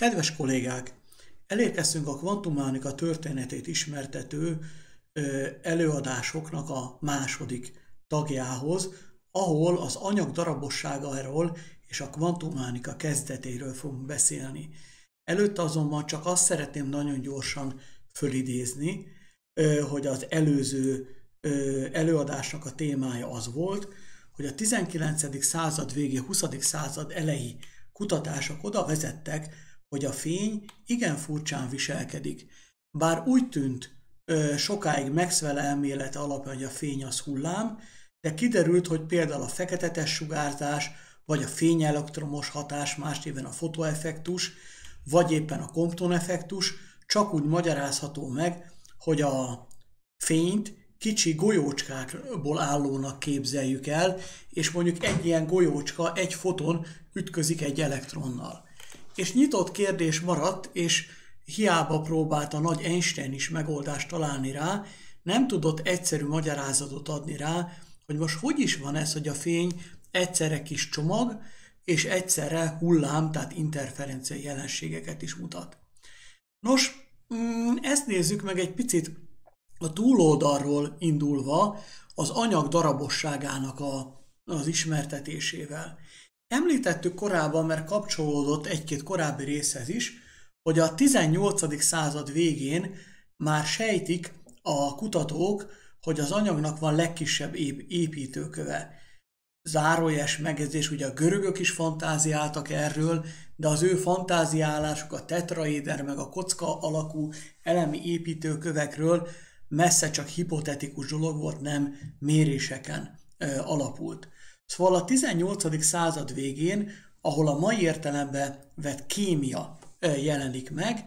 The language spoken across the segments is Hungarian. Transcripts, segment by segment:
Kedves kollégák, elérkeztünk a kvantummechanika történetét ismertető előadásoknak a második tagjához, ahol az anyag darabosságáról és a kvantummechanika kezdetéről fogunk beszélni. Előtte azonban csak azt szeretném nagyon gyorsan fölidézni, hogy az előző előadásnak a témája az volt, hogy a 19. század végé, 20. század elejé kutatások oda vezettek, hogy a fény igen furcsán viselkedik. Bár úgy tűnt sokáig Maxwell elmélete alapján, hogy a fény az hullám, de kiderült, hogy például a feketetes sugárzás, vagy a fényelektromos hatás, más néven a fotoeffektus, vagy éppen a Compton effektus csak úgy magyarázható meg, hogy a fényt kicsi golyócskákból állónak képzeljük el, és mondjuk egy ilyen golyócska egy foton ütközik egy elektronnal. És nyitott kérdés maradt, és hiába próbálta nagy Einstein is megoldást találni rá, nem tudott egyszerű magyarázatot adni rá, hogy most hogy is van ez, hogy a fény egyszerre kis csomag, és egyszerre hullám, tehát interferencia jelenségeket is mutat. Nos, mm, ezt nézzük meg egy picit a túloldalról indulva az anyag darabosságának a, az ismertetésével. Említettük korábban, mert kapcsolódott egy-két korábbi részhez is, hogy a 18. század végén már sejtik a kutatók, hogy az anyagnak van legkisebb építőköve. Zárójes megjegyzés, ugye a görögök is fantáziáltak erről, de az ő fantáziálásuk a tetraéder meg a kocka alakú elemi építőkövekről messze csak hipotetikus dolog volt, nem méréseken alapult. Szóval a 18. század végén, ahol a mai értelemben vett kémia jelenik meg,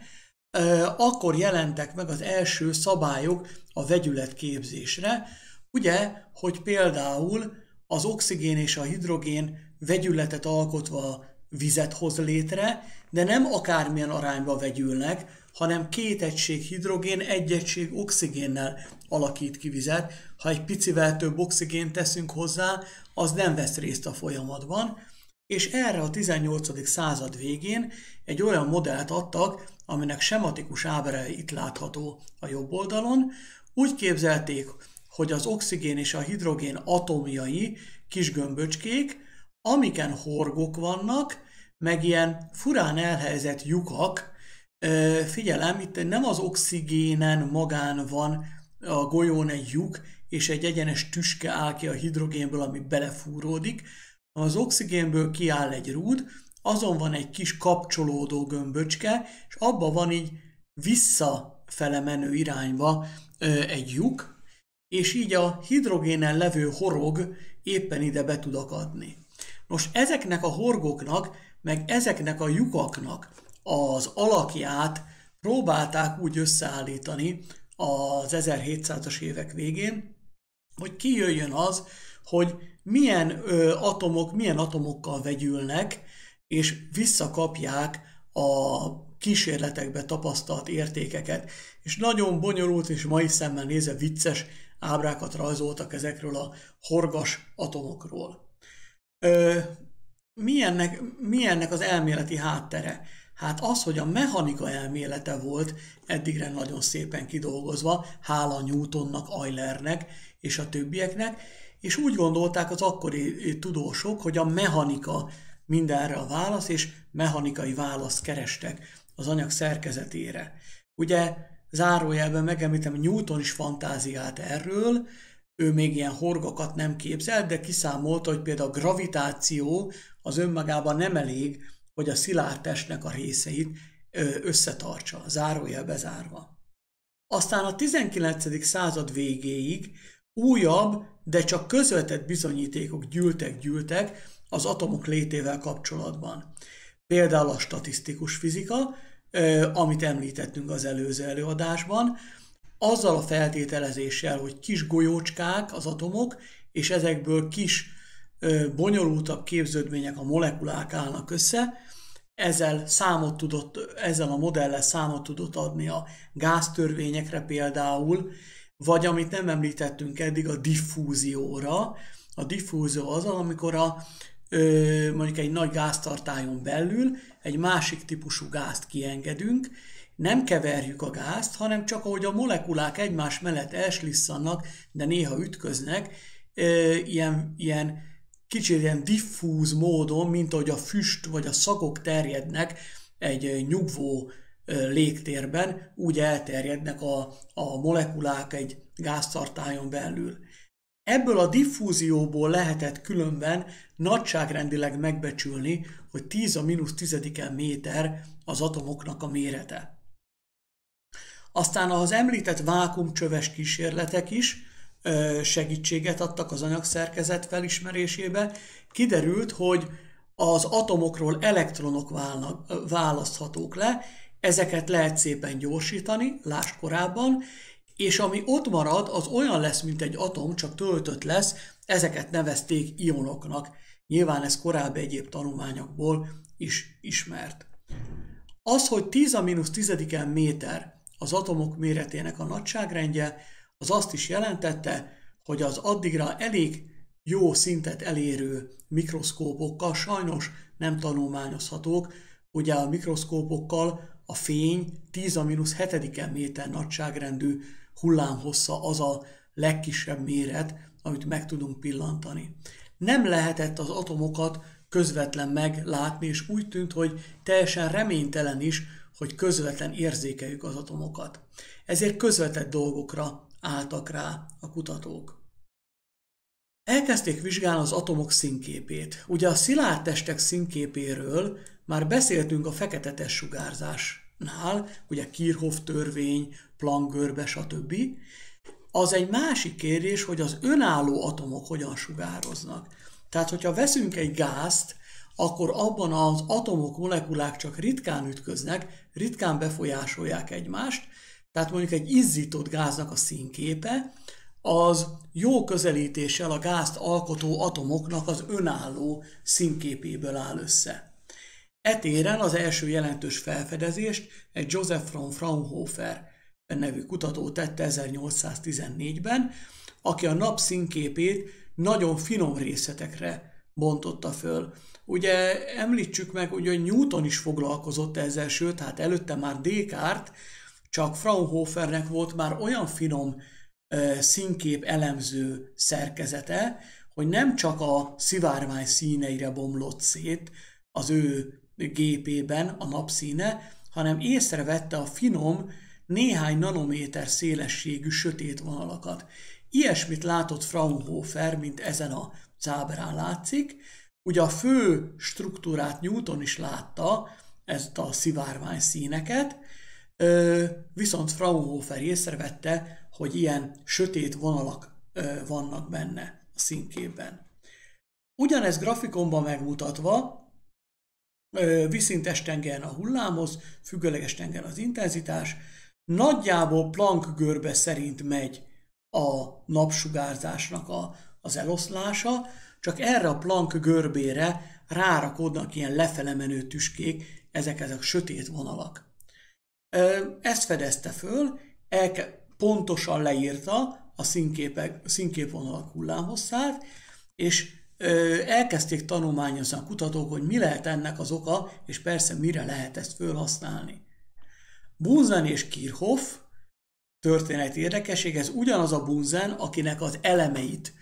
akkor jelentek meg az első szabályok a vegyületképzésre, ugye, hogy például az oxigén és a hidrogén vegyületet alkotva vizet hoz létre, de nem akármilyen arányba vegyülnek, hanem két egység hidrogén, egy egység oxigénnel alakít ki vizet. Ha egy picivel több oxigént teszünk hozzá, az nem vesz részt a folyamatban, és erre a 18. század végén egy olyan modellt adtak, aminek sematikus ábrája itt látható a jobb oldalon. Úgy képzelték, hogy az oxigén és a hidrogén atomjai kis gömböcskék, amiken horgok vannak, meg ilyen furán elhelyezett lyukak, Figyelem, itt nem az oxigénen magán van a golyón egy lyuk, és egy egyenes tüske áll ki a hidrogénből, ami belefúródik. Az oxigénből kiáll egy rúd, azon van egy kis kapcsolódó gömböcske, és abban van így visszafele menő irányba egy lyuk, és így a hidrogénen levő horog éppen ide be tud akadni. Nos, ezeknek a horgoknak, meg ezeknek a lyukaknak az alakját próbálták úgy összeállítani az 1700-as évek végén, hogy kijöjjön az, hogy milyen ö, atomok, milyen atomokkal vegyülnek, és visszakapják a kísérletekbe tapasztalt értékeket. És nagyon bonyolult és mai szemmel nézve vicces ábrákat rajzoltak ezekről a horgas atomokról. Ö, milyennek, milyennek az elméleti háttere? Hát az, hogy a mechanika elmélete volt eddigre nagyon szépen kidolgozva, hála Newtonnak, Eulernek és a többieknek, és úgy gondolták az akkori tudósok, hogy a mechanika mindenre a válasz, és mechanikai választ kerestek az anyag szerkezetére. Ugye zárójelben megemlítem, Newton is fantáziált erről, ő még ilyen horgokat nem képzelt, de kiszámolta, hogy például a gravitáció az önmagában nem elég hogy a szilárd testnek a részeit összetartsa, zárójel bezárva. Aztán a 19. század végéig újabb, de csak közvetett bizonyítékok gyűltek-gyűltek az atomok létével kapcsolatban. Például a statisztikus fizika, amit említettünk az előző előadásban, azzal a feltételezéssel, hogy kis golyócskák az atomok, és ezekből kis bonyolultabb képződmények, a molekulák állnak össze, ezzel számot tudott, ezzel a modellel számot tudott adni a gáztörvényekre például, vagy amit nem említettünk eddig, a diffúzióra. A diffúzió az, amikor a mondjuk egy nagy gáztartályon belül egy másik típusú gázt kiengedünk, nem keverjük a gázt, hanem csak ahogy a molekulák egymás mellett elslisszannak, de néha ütköznek, ilyen, ilyen kicsit ilyen diffúz módon, mint ahogy a füst vagy a szagok terjednek egy nyugvó légtérben, úgy elterjednek a, a molekulák egy gáztartályon belül. Ebből a diffúzióból lehetett különben nagyságrendileg megbecsülni, hogy 10 a mínusz tizediken méter az atomoknak a mérete. Aztán az említett vákumcsöves kísérletek is segítséget adtak az anyagszerkezet felismerésébe. Kiderült, hogy az atomokról elektronok válnak, választhatók le, ezeket lehet szépen gyorsítani, láss korábban, és ami ott marad, az olyan lesz, mint egy atom, csak töltött lesz, ezeket nevezték ionoknak. Nyilván ez korábbi egyéb tanulmányokból is ismert. Az, hogy 10 a mínusz tizediken méter az atomok méretének a nagyságrendje, az azt is jelentette, hogy az addigra elég jó szintet elérő mikroszkópokkal sajnos nem tanulmányozhatók. Ugye a mikroszkópokkal a fény 10 a mínusz 7 méter nagyságrendű hullámhossza az a legkisebb méret, amit meg tudunk pillantani. Nem lehetett az atomokat közvetlen meglátni, és úgy tűnt, hogy teljesen reménytelen is, hogy közvetlen érzékeljük az atomokat. Ezért közvetett dolgokra álltak rá a kutatók. Elkezdték vizsgálni az atomok színképét. Ugye a szilárd testek színképéről már beszéltünk a fekete sugárzásnál, ugye Kirchhoff törvény, Planck görbe, stb. Az egy másik kérdés, hogy az önálló atomok hogyan sugároznak. Tehát, hogyha veszünk egy gázt, akkor abban az atomok, molekulák csak ritkán ütköznek, ritkán befolyásolják egymást, tehát mondjuk egy izzított gáznak a színképe, az jó közelítéssel a gázt alkotó atomoknak az önálló színképéből áll össze. Etéren az első jelentős felfedezést egy Joseph von Fraunhofer nevű kutató tette 1814-ben, aki a nap színképét nagyon finom részletekre bontotta föl. Ugye említsük meg, hogy Newton is foglalkozott ezzel, sőt, hát előtte már Descartes, csak Fraunhofernek volt már olyan finom színkép elemző szerkezete, hogy nem csak a szivárvány színeire bomlott szét az ő gépében a napszíne, hanem észrevette a finom, néhány nanométer szélességű sötét vonalakat. Ilyesmit látott Fraunhofer, mint ezen a zábrán látszik. Ugye a fő struktúrát Newton is látta, ezt a szivárvány színeket, viszont Fraunhofer észrevette, hogy ilyen sötét vonalak vannak benne a színképben. Ugyanez grafikonban megmutatva, viszintes tengeren a hullámhoz, függőleges tengeren az intenzitás, nagyjából Planck görbe szerint megy a napsugárzásnak a, az eloszlása, csak erre a Planck görbére rárakodnak ilyen lefele menő tüskék, ezek ezek sötét vonalak. Ezt fedezte föl, elke, pontosan leírta a színképek, színképvonalak hullámhosszát, és elkezdték tanulmányozni a kutatók, hogy mi lehet ennek az oka, és persze mire lehet ezt felhasználni. Bunzen és Kirchhoff történet érdekesség, ez ugyanaz a Bunzen, akinek az elemeit,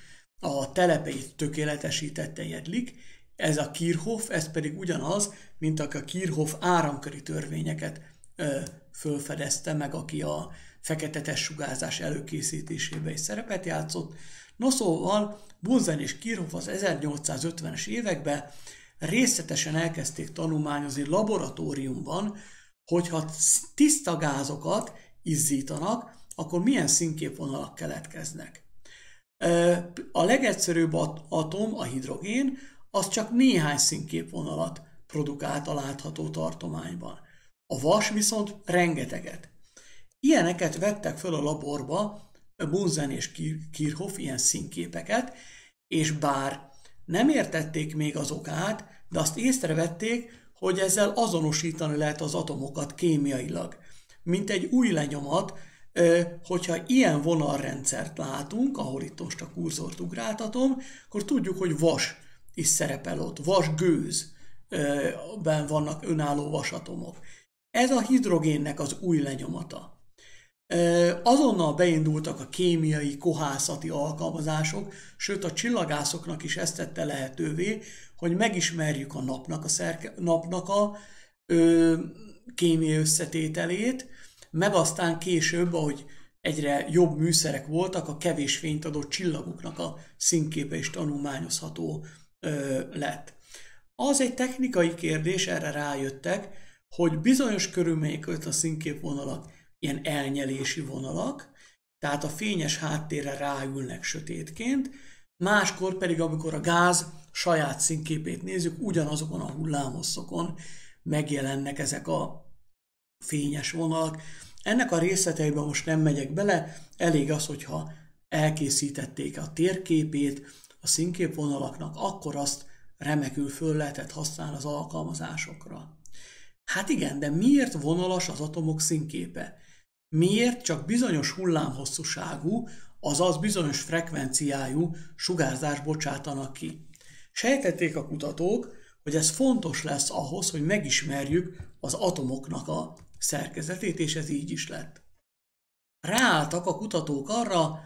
a telepeit tökéletesítette Jedlik, ez a Kirchhoff, ez pedig ugyanaz, mint aki a Kirchhoff áramköri törvényeket ö, fölfedezte, meg aki a fekete sugárzás előkészítésébe is szerepet játszott. No szóval Bunzen és Kirchhoff az 1850-es években részletesen elkezdték tanulmányozni laboratóriumban, hogyha tiszta gázokat izzítanak, akkor milyen színképvonalak keletkeznek. A legegyszerűbb atom, a hidrogén, az csak néhány színképvonalat produkált a látható tartományban. A vas viszont rengeteget. Ilyeneket vettek föl a laborba, Bunzen és Kirchhoff ilyen színképeket, és bár nem értették még az okát, de azt észrevették, hogy ezzel azonosítani lehet az atomokat kémiailag. Mint egy új lenyomat, hogyha ilyen vonalrendszert látunk, ahol itt most a kurzort ugráltatom, akkor tudjuk, hogy vas is szerepel ott, vasgőzben vannak önálló vasatomok. Ez a hidrogénnek az új lenyomata. Azonnal beindultak a kémiai, kohászati alkalmazások, sőt a csillagászoknak is ezt tette lehetővé, hogy megismerjük a napnak a, szerke, napnak a ö, kémiai összetételét, meg aztán később, ahogy egyre jobb műszerek voltak, a kevés fényt adó csillagoknak a színképe is tanulmányozható ö, lett. Az egy technikai kérdés, erre rájöttek, hogy bizonyos körülmények között a színképvonalak ilyen elnyelési vonalak, tehát a fényes háttérre ráülnek sötétként, máskor pedig, amikor a gáz saját színképét nézzük, ugyanazokon a hullámoszokon megjelennek ezek a fényes vonalak. Ennek a részleteiben most nem megyek bele, elég az, hogyha elkészítették a térképét a színképvonalaknak, akkor azt remekül föl lehetett használni az alkalmazásokra. Hát igen, de miért vonalas az atomok színképe? Miért csak bizonyos hullámhosszúságú, azaz bizonyos frekvenciájú sugárzás bocsátanak ki? Sejtették a kutatók, hogy ez fontos lesz ahhoz, hogy megismerjük az atomoknak a szerkezetét, és ez így is lett. Ráálltak a kutatók arra,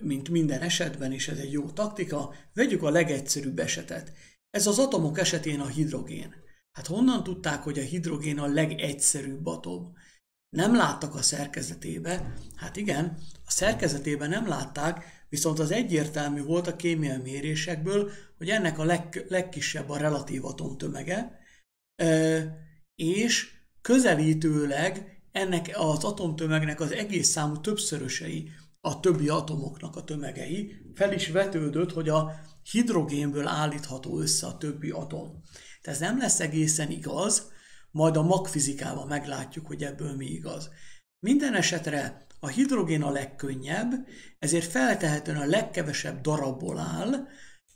mint minden esetben, és ez egy jó taktika, vegyük a legegyszerűbb esetet. Ez az atomok esetén a hidrogén. Hát honnan tudták, hogy a hidrogén a legegyszerűbb atom? Nem láttak a szerkezetébe? Hát igen, a szerkezetébe nem látták, viszont az egyértelmű volt a kémiai mérésekből, hogy ennek a leg, legkisebb a relatív atomtömege, és közelítőleg ennek az atomtömegnek az egész számú többszörösei a többi atomoknak a tömegei, fel is vetődött, hogy a hidrogénből állítható össze a többi atom. Tehát ez nem lesz egészen igaz, majd a magfizikában meglátjuk, hogy ebből mi igaz. Minden esetre a hidrogén a legkönnyebb, ezért feltehetően a legkevesebb darabból áll,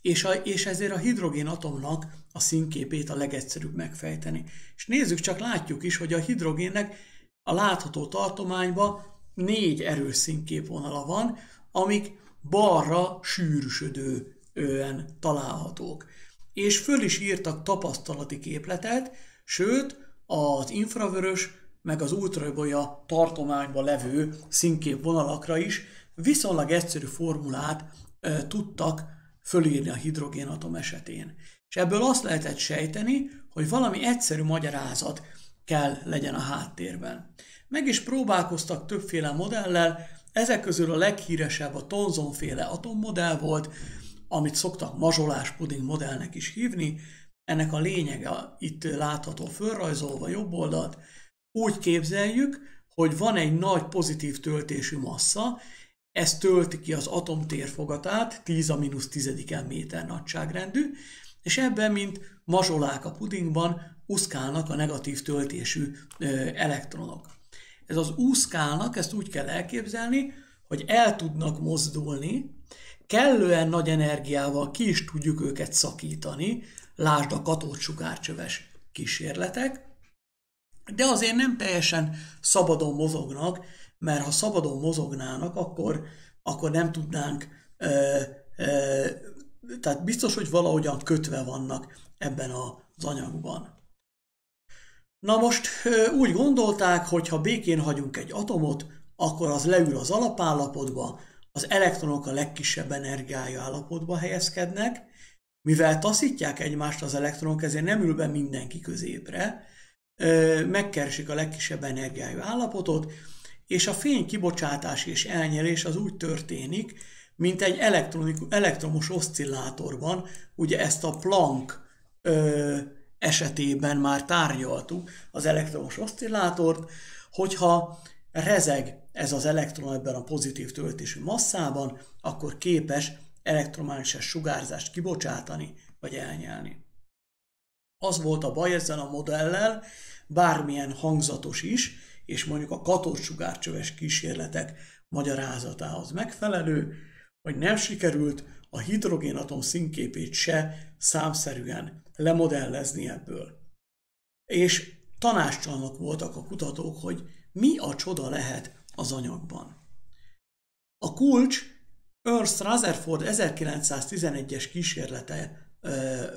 és, a, és ezért a hidrogén atomnak a színképét a legegyszerűbb megfejteni. És nézzük csak, látjuk is, hogy a hidrogénnek a látható tartományban négy erős színképvonala van, amik balra sűrűsödően találhatók. És föl is írtak tapasztalati képletet, sőt, az infravörös meg az ultrabolya tartományban levő színkép vonalakra is viszonylag egyszerű formulát e, tudtak fölírni a hidrogénatom esetén. És ebből azt lehetett sejteni, hogy valami egyszerű magyarázat kell legyen a háttérben. Meg is próbálkoztak többféle modellel, ezek közül a leghíresebb a Thomson-féle atommodell volt, amit szoktak mazsolás puding modellnek is hívni, ennek a lényege itt látható fölrajzolva jobb oldalt. Úgy képzeljük, hogy van egy nagy pozitív töltésű massza, ez tölti ki az atom térfogatát, 10 a mínusz tizediken méter nagyságrendű, és ebben, mint mazsolák a pudingban, úszkálnak a negatív töltésű elektronok. Ez az úszkálnak, ezt úgy kell elképzelni, hogy el tudnak mozdulni, kellően nagy energiával ki is tudjuk őket szakítani, lásd a katódsugárcsöves kísérletek, de azért nem teljesen szabadon mozognak, mert ha szabadon mozognának, akkor, akkor nem tudnánk, ö, ö, tehát biztos, hogy valahogyan kötve vannak ebben az anyagban. Na most úgy gondolták, hogy ha békén hagyunk egy atomot, akkor az leül az alapállapotba, az elektronok a legkisebb energiája állapotba helyezkednek, mivel taszítják egymást az elektronok, ezért nem ül be mindenki középre, megkeresik a legkisebb energiájú állapotot, és a fény kibocsátás és elnyelés az úgy történik, mint egy elektromos oszcillátorban, ugye ezt a Planck ö, esetében már tárgyaltuk az elektromos oszcillátort, hogyha rezeg ez az elektron ebben a pozitív töltésű masszában, akkor képes elektromágneses sugárzást kibocsátani vagy elnyelni. Az volt a baj ezzel a modellel, bármilyen hangzatos is, és mondjuk a katódsugárcsöves kísérletek magyarázatához megfelelő, hogy nem sikerült a hidrogénatom színképét se számszerűen lemodellezni ebből. És tanácsalnak voltak a kutatók, hogy mi a csoda lehet az anyagban. A kulcs Ernst Rutherford 1911-es kísérlete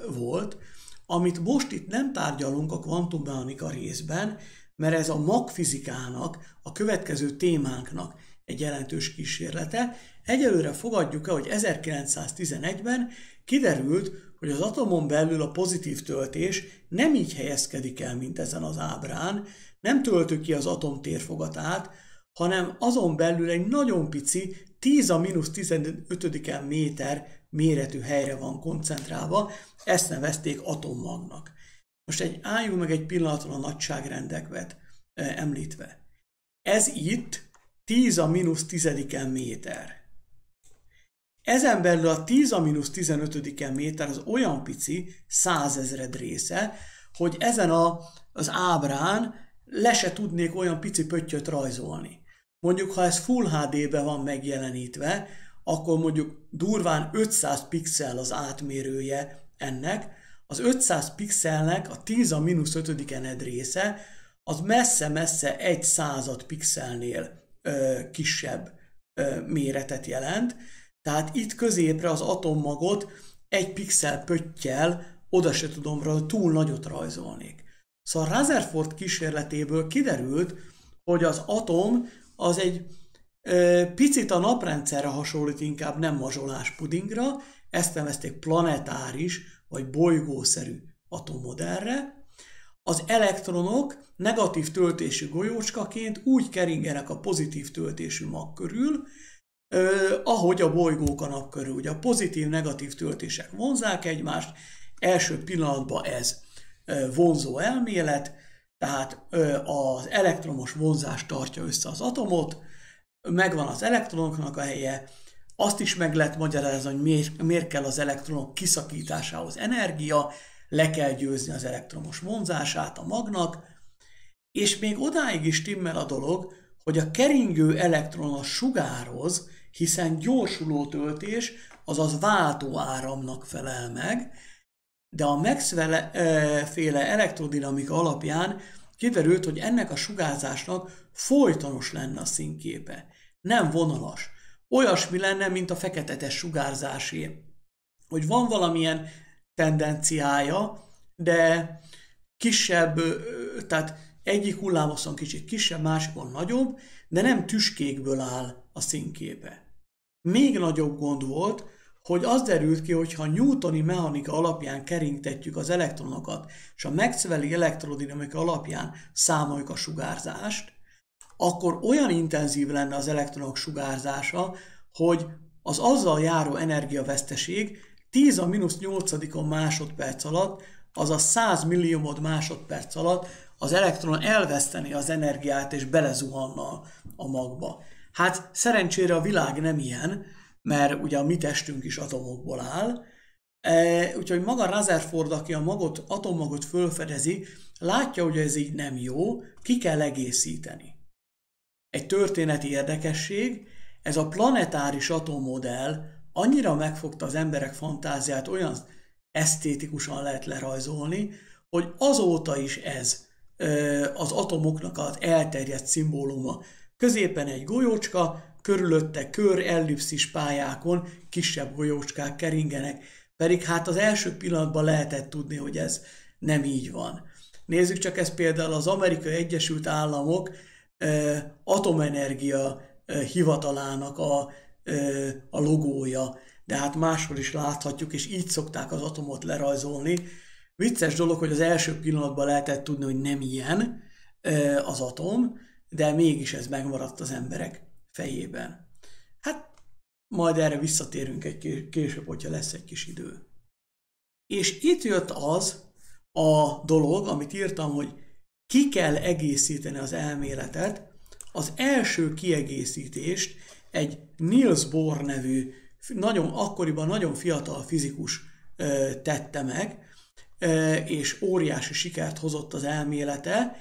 volt, amit most itt nem tárgyalunk a kvantummechanika részben, mert ez a magfizikának, a következő témánknak egy jelentős kísérlete. Egyelőre fogadjuk el, hogy 1911-ben kiderült, hogy az atomon belül a pozitív töltés nem így helyezkedik el, mint ezen az ábrán, nem töltő ki az atom térfogatát, hanem azon belül egy nagyon pici, 10 a mínusz 15 méter méretű helyre van koncentrálva, ezt nevezték atommagnak. Most egy álljunk meg egy pillanatra a nagyságrendeket említve. Ez itt 10 a mínusz tizediken méter. Ezen belül a 10 a mínusz 15 méter az olyan pici, százezred része, hogy ezen a, az ábrán le se tudnék olyan pici pöttyöt rajzolni. Mondjuk, ha ez Full HD-ben van megjelenítve, akkor mondjuk durván 500 pixel az átmérője ennek, az 500 pixelnek a 10 a mínusz 5 ened része, az messze-messze egy század pixelnél ö, kisebb ö, méretet jelent, tehát itt középre az atommagot egy pixel pöttyel oda se tudom rá, túl nagyot rajzolnék. Szóval Rutherford kísérletéből kiderült, hogy az atom az egy ö, picit a naprendszerre hasonlít, inkább nem mazsolás pudingra, ezt nevezték planetáris vagy bolygószerű atommodellre. Az elektronok negatív töltésű golyócskaként úgy keringenek a pozitív töltésű mag körül, ahogy a bolygók a nap körül. Ugye a pozitív-negatív töltések vonzák egymást, első pillanatban ez vonzó elmélet, tehát az elektromos vonzás tartja össze az atomot, megvan az elektronoknak a helye, azt is meg lehet magyarázni, hogy miért, miért kell az elektronok kiszakításához energia, le kell győzni az elektromos vonzását a magnak, és még odáig is timmel a dolog, hogy a keringő elektron a sugároz, hiszen gyorsuló töltés, azaz váltó áramnak felel meg, de a Maxwell féle elektrodinamika alapján kiderült, hogy ennek a sugárzásnak folytonos lenne a színképe, nem vonalas. Olyasmi lenne, mint a feketetes sugárzásé, hogy van valamilyen tendenciája, de kisebb, tehát egyik hullámoszon kicsit kisebb, másikon nagyobb, de nem tüskékből áll a színképe. Még nagyobb gond volt, hogy az derült ki, hogy ha newtoni mechanika alapján keringtetjük az elektronokat, és a Maxwelli elektrodinamika alapján számoljuk a sugárzást, akkor olyan intenzív lenne az elektronok sugárzása, hogy az azzal járó energiaveszteség 10 a mínusz 8 másodperc alatt, azaz 100 milliómod másodperc alatt az elektron elveszteni az energiát és belezuhanna a magba. Hát szerencsére a világ nem ilyen, mert ugye a mi testünk is atomokból áll, e, úgyhogy maga Rutherford, aki a magot, atommagot fölfedezi, látja, hogy ez így nem jó, ki kell egészíteni. Egy történeti érdekesség, ez a planetáris atommodell annyira megfogta az emberek fantáziát, olyan esztétikusan lehet lerajzolni, hogy azóta is ez az atomoknak az elterjedt szimbóluma. Középen egy golyócska, körülötte kör ellipszis pályákon kisebb golyócskák keringenek, pedig hát az első pillanatban lehetett tudni, hogy ez nem így van. Nézzük csak ezt például az Amerikai Egyesült Államok atomenergia hivatalának a, a logója, de hát máshol is láthatjuk, és így szokták az atomot lerajzolni. Vicces dolog, hogy az első pillanatban lehetett tudni, hogy nem ilyen az atom, de mégis ez megmaradt az emberek fejében. Hát majd erre visszatérünk egy később, hogyha lesz egy kis idő. És itt jött az a dolog, amit írtam, hogy ki kell egészíteni az elméletet. Az első kiegészítést egy Niels Bohr nevű, nagyon akkoriban nagyon fiatal fizikus tette meg, és óriási sikert hozott az elmélete,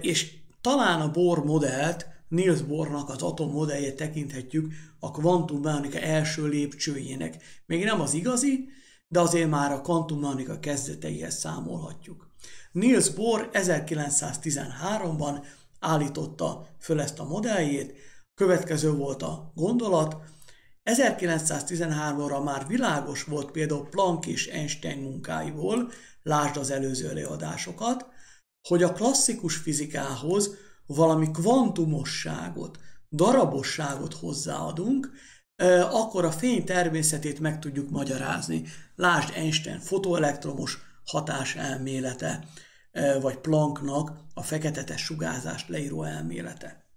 és talán a Bohr modellt, Niels Bohrnak az atommodellje tekinthetjük a kvantummechanika első lépcsőjének. Még nem az igazi, de azért már a kvantummechanika kezdeteihez számolhatjuk. Niels Bohr 1913-ban állította föl ezt a modelljét, következő volt a gondolat, 1913-ra már világos volt például Planck és Einstein munkáiból, lásd az előző előadásokat, hogy a klasszikus fizikához valami kvantumosságot, darabosságot hozzáadunk, akkor a fény természetét meg tudjuk magyarázni. Lásd Einstein fotoelektromos hatás elmélete, vagy Plancknak a feketetes sugárzást leíró elmélete.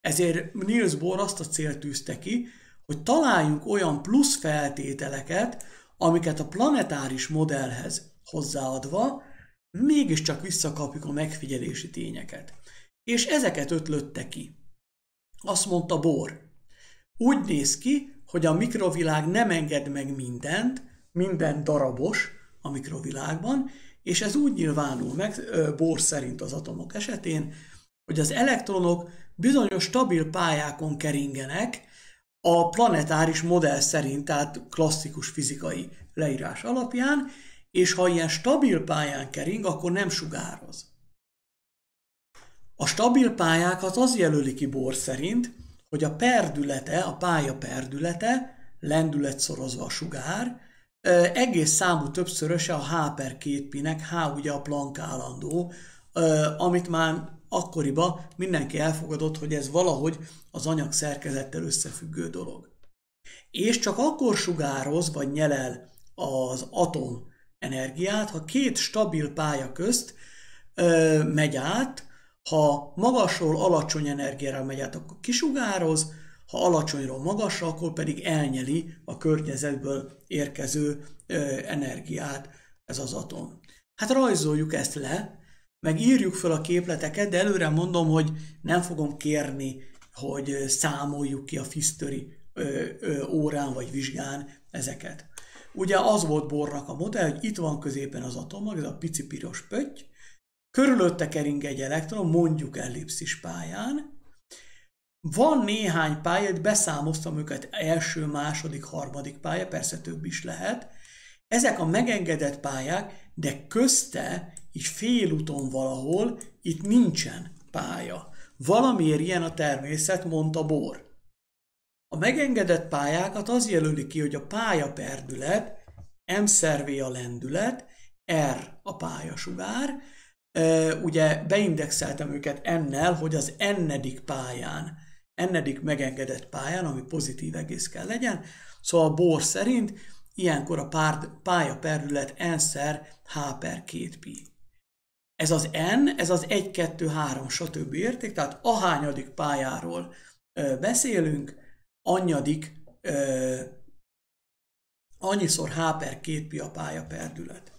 Ezért Niels Bohr azt a célt tűzte ki, hogy találjunk olyan plusz feltételeket, amiket a planetáris modellhez hozzáadva mégiscsak visszakapjuk a megfigyelési tényeket. És ezeket ötlötte ki. Azt mondta Bohr, úgy néz ki, hogy a mikrovilág nem enged meg mindent, minden darabos a mikrovilágban, és ez úgy nyilvánul meg Bohr szerint az atomok esetén, hogy az elektronok bizonyos stabil pályákon keringenek, a planetáris modell szerint, tehát klasszikus fizikai leírás alapján, és ha ilyen stabil pályán kering, akkor nem sugároz. A stabil pályákat az jelöli ki Bohr szerint, hogy a perdülete, a pálya perdülete, lendület szorozva a sugár, egész számú többszöröse a H per 2 pinek, H ugye a Planck állandó, amit már akkoriban mindenki elfogadott, hogy ez valahogy az anyag szerkezettel összefüggő dolog. És csak akkor sugároz vagy nyelel az atom energiát, ha két stabil pálya közt ö, megy át, ha magasról alacsony energiára megy át, akkor kisugároz, ha alacsonyról magasra, akkor pedig elnyeli a környezetből érkező energiát ez az atom. Hát rajzoljuk ezt le, meg írjuk fel a képleteket, de előre mondom, hogy nem fogom kérni, hogy számoljuk ki a Fisztöri órán vagy vizsgán ezeket. Ugye az volt Bornak a modell, hogy itt van középen az atommag, ez a pici piros pötty, körülötte kering egy elektron, mondjuk ellipszis pályán, van néhány pálya, beszámoztam őket első, második, harmadik pálya, persze több is lehet. Ezek a megengedett pályák, de közte, így félúton valahol, itt nincsen pálya. Valamiért ilyen a természet, mondta Bor. A megengedett pályákat az jelöli ki, hogy a pálya perdület, M szervé a lendület, R a pályasugár. Ugye beindexeltem őket ennel, hogy az ennedik pályán, ennedik megengedett pályán, ami pozitív egész kell legyen, szóval a Bohr szerint ilyenkor a pálya perdület n-szer h per 2pi. Ez az n, ez az 1, 2, 3, stb. érték, tehát ahányadik pályáról beszélünk, annyadik, ö, annyiszor H per 2 pi a pálya perdület.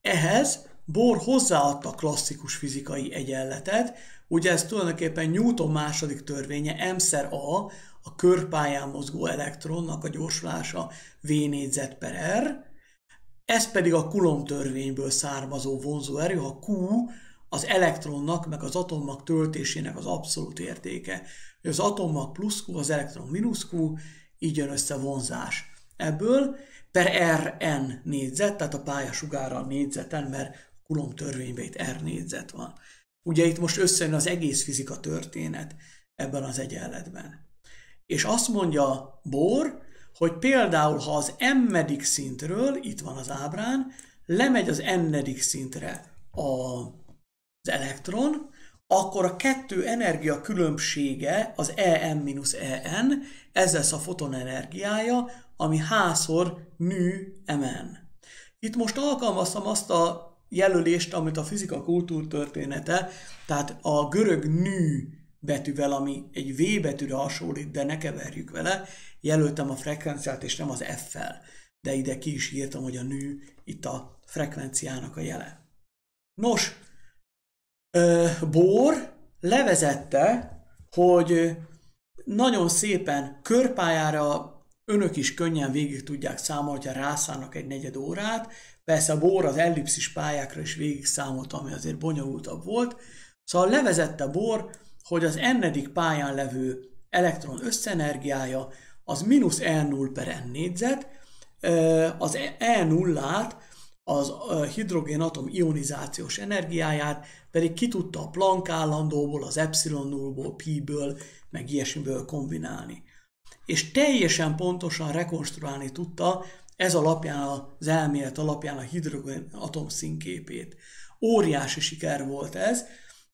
Ehhez Bohr hozzáadta klasszikus fizikai egyenletet, ugye ez tulajdonképpen Newton második törvénye, m A, a körpályán mozgó elektronnak a gyorsulása V négyzet per R, ez pedig a Coulomb törvényből származó vonzóerő, ha Q az elektronnak, meg az atommag töltésének az abszolút értéke az atommag plusz Q, az elektron mínusz Q, így jön össze vonzás. Ebből per Rn négyzet, tehát a pályasugárral négyzeten, mert Coulomb törvényben itt R négyzet van. Ugye itt most összejön az egész fizika történet ebben az egyenletben. És azt mondja Bohr, hogy például, ha az m szintről, itt van az ábrán, lemegy az n szintre az elektron, akkor a kettő energia különbsége az EM-EN, ez lesz a foton energiája, ami házszor nő mn. Itt most alkalmaztam azt a jelölést, amit a fizika kultúrtörténete, tehát a görög nő betűvel, ami egy V betűre hasonlít, de ne keverjük vele, jelöltem a frekvenciát, és nem az F-fel. De ide ki is írtam, hogy a nő itt a frekvenciának a jele. Nos, Bor levezette, hogy nagyon szépen körpályára önök is könnyen végig tudják számolni, ha rászállnak egy negyed órát. Persze a Bor az ellipszis pályákra is végig számolt, ami azért bonyolultabb volt. Szóval levezette Bor, hogy az ennedik pályán levő elektron összenergiája az mínusz E0 per N négyzet, az E0-át az hidrogénatom ionizációs energiáját, pedig ki tudta a Planck állandóból, az epsilon nullból, pi-ből, meg ilyesmiből kombinálni. és teljesen pontosan rekonstruálni tudta ez alapján az elmélet alapján a hidrogén atomszínképét. Óriási siker volt ez.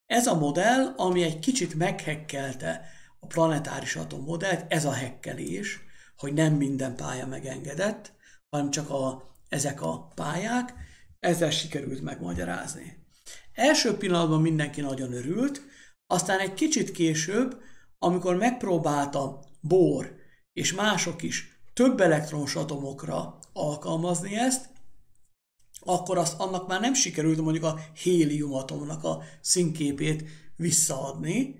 Ez a modell, ami egy kicsit meghekkelte a planetáris atommodellt, ez a hekkelés, hogy nem minden pálya megengedett, hanem csak a, ezek a pályák, ezzel sikerült megmagyarázni. Első pillanatban mindenki nagyon örült, aztán egy kicsit később, amikor megpróbálta Bohr és mások is több elektronos atomokra alkalmazni ezt, akkor azt, annak már nem sikerült mondjuk a hélium atomnak a színképét visszaadni.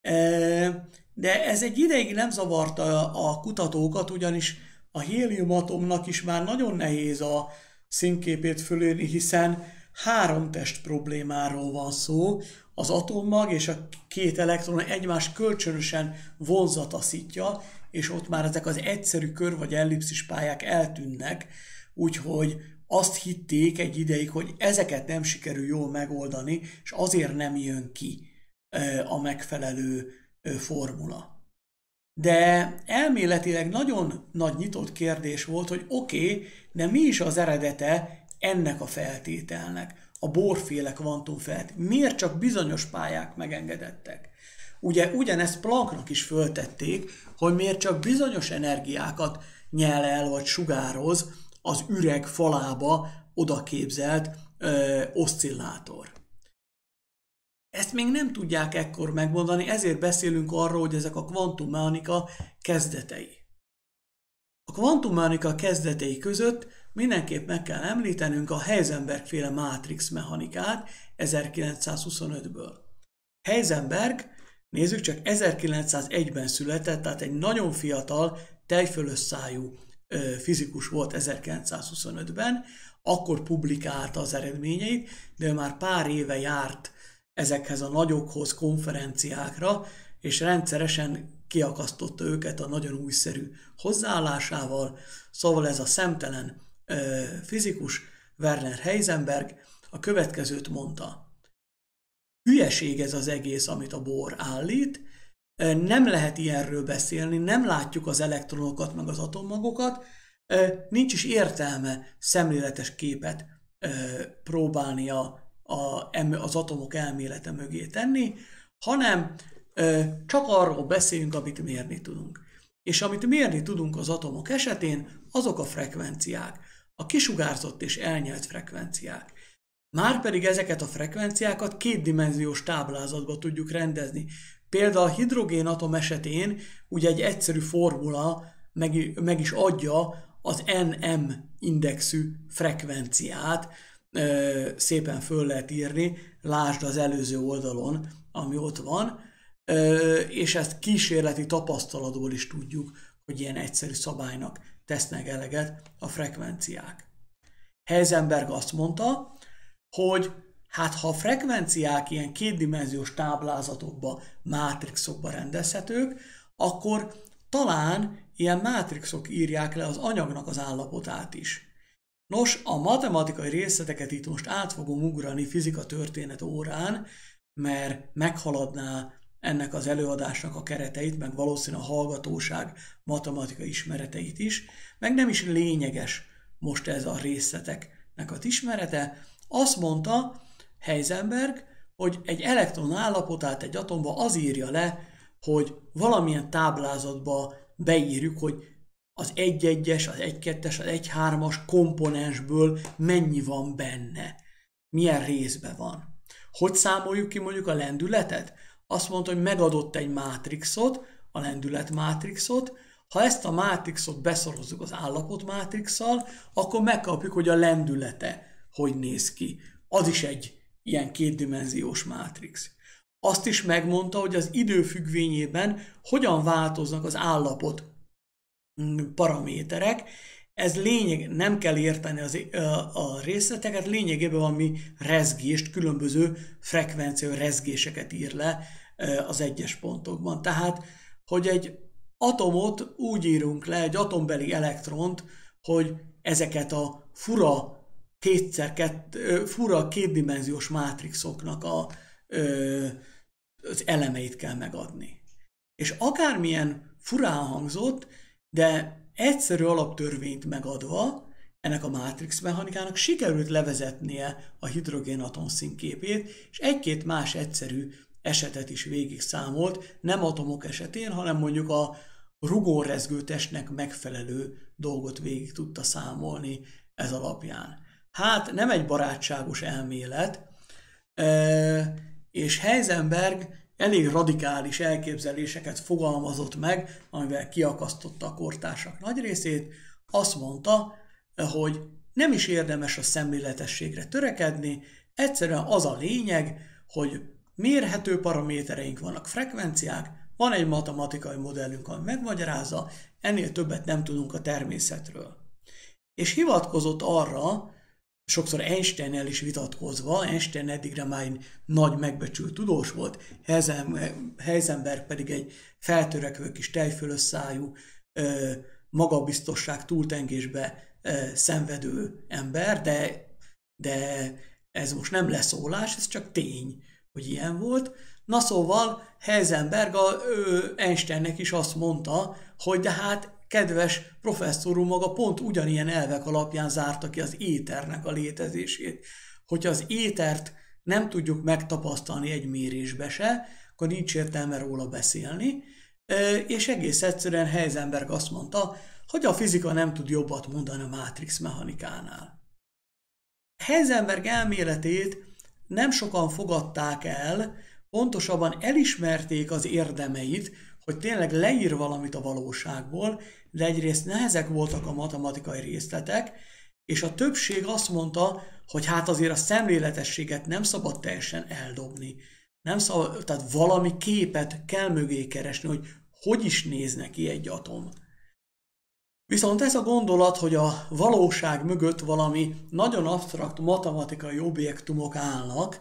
E, de ez egy ideig nem zavarta a kutatókat, ugyanis a hélium atomnak is már nagyon nehéz a színképét fölérni, hiszen három test problémáról van szó, az atommag és a két elektron egymás kölcsönösen vonzataszítja, és ott már ezek az egyszerű kör vagy ellipszis pályák eltűnnek, úgyhogy azt hitték egy ideig, hogy ezeket nem sikerül jól megoldani, és azért nem jön ki a megfelelő formula. De elméletileg nagyon nagy nyitott kérdés volt, hogy oké, okay, de mi is az eredete ennek a feltételnek, a borféle kvantumfelt. Miért csak bizonyos pályák megengedettek? Ugye ugyanezt Plancknak is föltették, hogy miért csak bizonyos energiákat nyel el vagy sugároz az üreg falába odaképzelt ö, oszcillátor. Ezt még nem tudják ekkor megmondani, ezért beszélünk arról, hogy ezek a kvantummechanika kezdetei. A kvantummechanika kezdetei között mindenképp meg kell említenünk a Heisenberg féle mátrix mechanikát 1925-ből. Heisenberg, nézzük csak, 1901-ben született, tehát egy nagyon fiatal, tejfölösszájú fizikus volt 1925-ben, akkor publikálta az eredményeit, de már pár éve járt ezekhez a nagyokhoz, konferenciákra, és rendszeresen kiakasztotta őket a nagyon újszerű hozzáállásával. Szóval ez a szemtelen fizikus, Werner Heisenberg, a következőt mondta. Hülyeség ez az egész, amit a bor állít, nem lehet ilyenről beszélni, nem látjuk az elektronokat, meg az atommagokat, nincs is értelme szemléletes képet próbálni a a, az atomok elmélete mögé tenni, hanem csak arról beszélünk, amit mérni tudunk. És amit mérni tudunk az atomok esetén, azok a frekvenciák, a kisugárzott és elnyelt frekvenciák. Márpedig ezeket a frekvenciákat kétdimenziós táblázatba tudjuk rendezni. Például a hidrogénatom esetén ugye egy egyszerű formula meg, meg is adja az NM indexű frekvenciát, szépen föl lehet írni, lásd az előző oldalon, ami ott van, és ezt kísérleti tapasztalatból is tudjuk, hogy ilyen egyszerű szabálynak tesznek eleget a frekvenciák. Heisenberg azt mondta, hogy hát ha a frekvenciák ilyen kétdimenziós táblázatokba, mátrixokba rendezhetők, akkor talán ilyen mátrixok írják le az anyagnak az állapotát is. Nos, a matematikai részleteket itt most át fogom ugrani fizika történet órán, mert meghaladná ennek az előadásnak a kereteit, meg valószínűleg a hallgatóság matematikai ismereteit is, meg nem is lényeges most ez a részleteknek az ismerete. Azt mondta Heisenberg, hogy egy elektron állapotát egy atomba az írja le, hogy valamilyen táblázatba beírjuk, hogy az 1-1-es, az 1-2-es, az 1-3-as komponensből mennyi van benne, milyen részben van. Hogy számoljuk ki mondjuk a lendületet? Azt mondta, hogy megadott egy mátrixot, a lendület mátrixot, ha ezt a mátrixot beszorozzuk az állapot mátrixsal, akkor megkapjuk, hogy a lendülete hogy néz ki. Az is egy ilyen kétdimenziós mátrix. Azt is megmondta, hogy az idő függvényében hogyan változnak az állapot Mm, paraméterek. Ez lényeg, nem kell érteni az, a részleteket, lényegében valami rezgést, különböző frekvencia rezgéseket ír le az egyes pontokban. Tehát, hogy egy atomot úgy írunk le, egy atombeli elektront, hogy ezeket a fura kétszer kett, fura kétdimenziós mátrixoknak a, az elemeit kell megadni. És akármilyen furán hangzott, de egyszerű alaptörvényt megadva, ennek a mátrix mechanikának sikerült levezetnie a hidrogénatom színképét, és egy-két más egyszerű esetet is végig számolt, nem atomok esetén, hanem mondjuk a rugórezgő testnek megfelelő dolgot végig tudta számolni ez alapján. Hát nem egy barátságos elmélet, és Heisenberg elég radikális elképzeléseket fogalmazott meg, amivel kiakasztotta a kortársak nagy részét, azt mondta, hogy nem is érdemes a szemléletességre törekedni, egyszerűen az a lényeg, hogy mérhető paramétereink vannak, frekvenciák, van egy matematikai modellünk, ami megmagyarázza, ennél többet nem tudunk a természetről. És hivatkozott arra, sokszor Einstein-el is vitatkozva, Einstein eddigre már egy nagy megbecsült tudós volt, Heisenberg pedig egy feltörekvő kis tejfölösszájú, magabiztosság túltengésbe szenvedő ember, de, de ez most nem leszólás, ez csak tény, hogy ilyen volt. Na szóval Heisenberg a Einsteinnek is azt mondta, hogy de hát kedves professzorú maga pont ugyanilyen elvek alapján zárta ki az éternek a létezését. Hogyha az étert nem tudjuk megtapasztalni egy mérésbe se, akkor nincs értelme róla beszélni, és egész egyszerűen Heisenberg azt mondta, hogy a fizika nem tud jobbat mondani a mátrix mechanikánál. Heisenberg elméletét nem sokan fogadták el, pontosabban elismerték az érdemeit, hogy tényleg leír valamit a valóságból, de egyrészt nehezek voltak a matematikai részletek, és a többség azt mondta, hogy hát azért a szemléletességet nem szabad teljesen eldobni. Nem szabad, tehát valami képet kell mögé keresni, hogy hogy is néz neki egy atom. Viszont ez a gondolat, hogy a valóság mögött valami nagyon absztrakt matematikai objektumok állnak,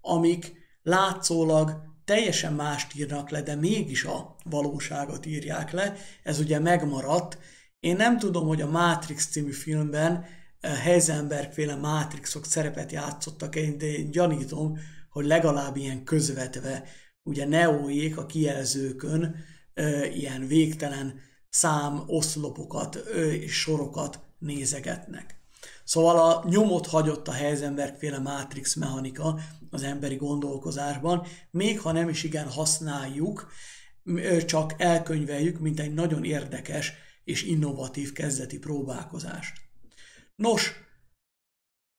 amik látszólag teljesen mást írnak le, de mégis a valóságot írják le, ez ugye megmaradt. Én nem tudom, hogy a Matrix című filmben Heisenberg féle Matrixok szerepet játszottak, de én gyanítom, hogy legalább ilyen közvetve, ugye Neóék a kijelzőkön ilyen végtelen szám oszlopokat és sorokat nézegetnek. Szóval a nyomot hagyott a Heisenberg féle Matrix mechanika az emberi gondolkozásban, még ha nem is igen használjuk, csak elkönyveljük, mint egy nagyon érdekes és innovatív kezdeti próbálkozást. Nos,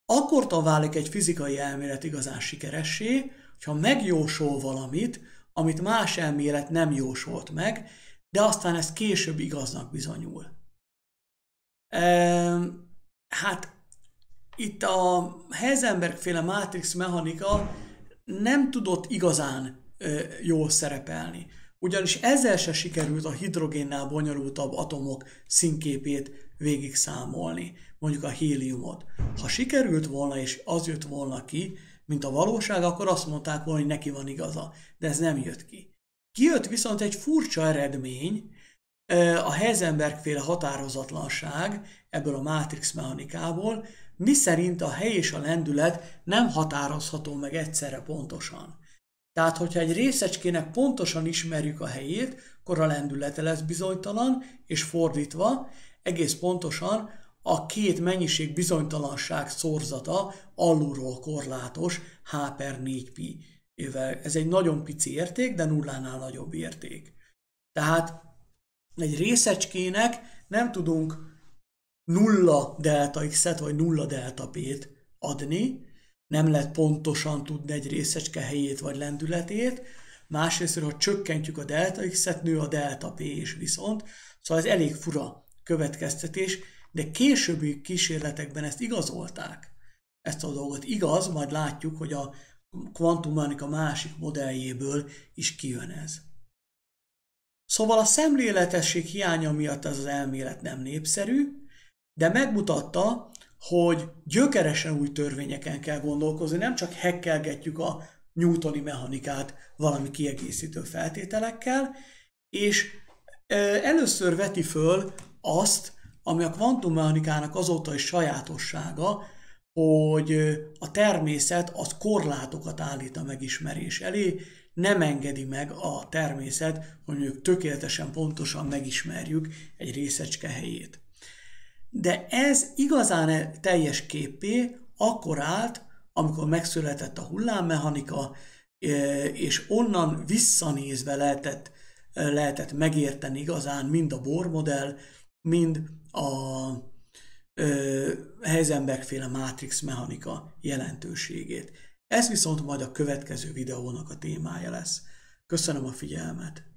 akkortól válik egy fizikai elmélet igazán sikeressé, hogyha megjósol valamit, amit más elmélet nem jósolt meg, de aztán ez később igaznak bizonyul. Hát itt a Heisenberg féle Matrix mechanika nem tudott igazán jól szerepelni. Ugyanis ezzel se sikerült a hidrogénnál bonyolultabb atomok színképét végig számolni, mondjuk a héliumot. Ha sikerült volna, és az jött volna ki, mint a valóság, akkor azt mondták volna, hogy neki van igaza. De ez nem jött ki. Kijött viszont egy furcsa eredmény, a Heisenberg féle határozatlanság ebből a Matrix mechanikából, mi szerint a hely és a lendület nem határozható meg egyszerre pontosan. Tehát, hogyha egy részecskének pontosan ismerjük a helyét, akkor a lendülete lesz bizonytalan, és fordítva, egész pontosan a két mennyiség bizonytalanság szorzata alulról korlátos H per 4 pi. Ez egy nagyon pici érték, de nullánál nagyobb érték. Tehát egy részecskének nem tudunk nulla delta x-et vagy nulla delta p-t adni, nem lehet pontosan tudni egy részecske helyét vagy lendületét, másrészt, ha csökkentjük a delta x-et, nő a delta p is viszont, szóval ez elég fura következtetés, de későbbi kísérletekben ezt igazolták, ezt a dolgot. Igaz, majd látjuk, hogy a kvantummechanika másik modelljéből is kijön ez. Szóval a szemléletesség hiánya miatt ez az elmélet nem népszerű, de megmutatta, hogy gyökeresen új törvényeken kell gondolkozni, nem csak hekkelgetjük a newtoni mechanikát valami kiegészítő feltételekkel, és először veti föl azt, ami a kvantummechanikának azóta is sajátossága, hogy a természet az korlátokat állít a megismerés elé, nem engedi meg a természet, hogy mondjuk tökéletesen pontosan megismerjük egy részecske helyét. De ez igazán teljes képé akkor állt, amikor megszületett a hullámmechanika, és onnan visszanézve lehetett, lehetett megérteni igazán mind a Bohr modell, mind a Heisenberg-féle matrix mechanika jelentőségét. Ez viszont majd a következő videónak a témája lesz. Köszönöm a figyelmet!